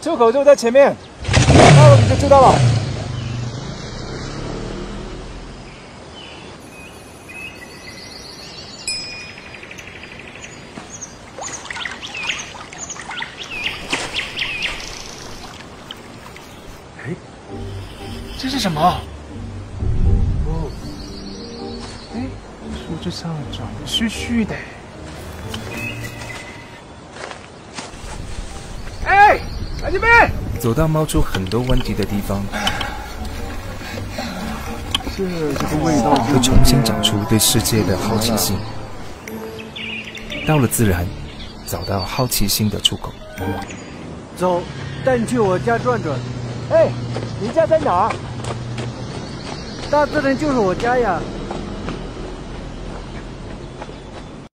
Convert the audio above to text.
出口就在前面，到了你就知道了。哎，这是什么？哦，哎，树枝上长得虚虚的。走到冒出很多问题的地方，这这个味道会重新长出对世界的好奇心。到了自然，找到好奇心的出口。走，带你去我家转转。哎，你家在哪儿？大自然就是我家呀。